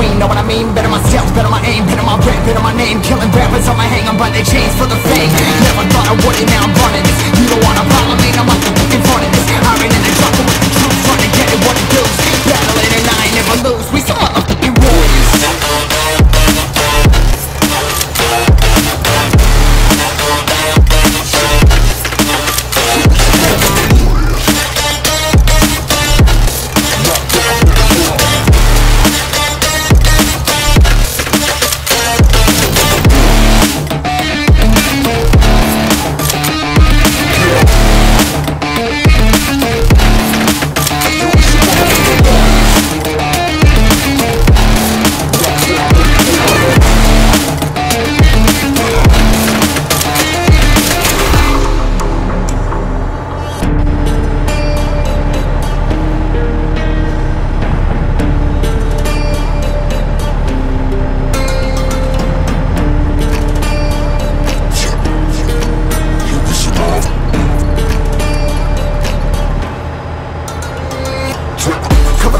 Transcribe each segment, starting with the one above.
between, know what I mean? Better myself, better my aim, better my rap, better my name. Killing rappers on my hang on by their chains for the fame. Never thought I would now I'm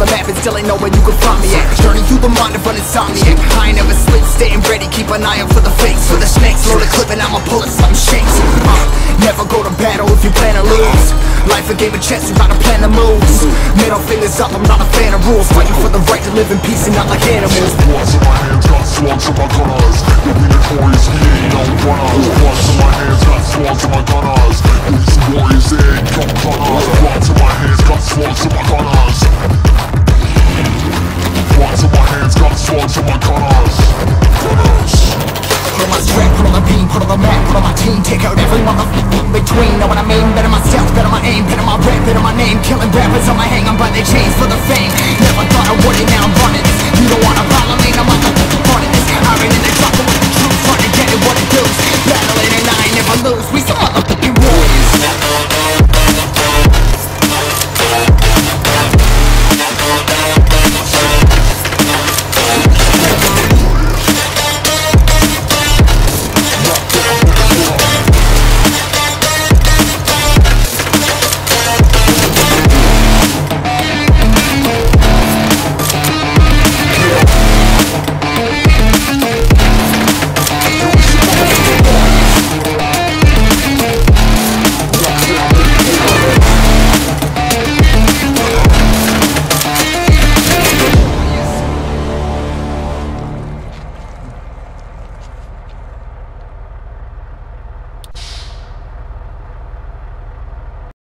the map and still ain't know where you can find me at. Journey through the mind of an insomniac. I ain't never sleep, staying ready, keep an eye out for the fakes For the snakes, load a clip and I'ma pull it, something shakes uh, Never go to battle if you plan to lose. Life a game of chess, you gotta plan the moves Middle fingers up, I'm not a fan of rules. Fighting for the right to live in peace and not like animals. Bloods in my hands, got slugs in my gunners. Yo, we notorious, we ain't no runners Bloods in my hands, got slugs in my gunners. We some warriors, they ain't no gunners Bloods in my hands, got slugs in my gunners Take out every in between, know what I mean? Better myself, better my aim, better my rap, better my name Killing rappers on my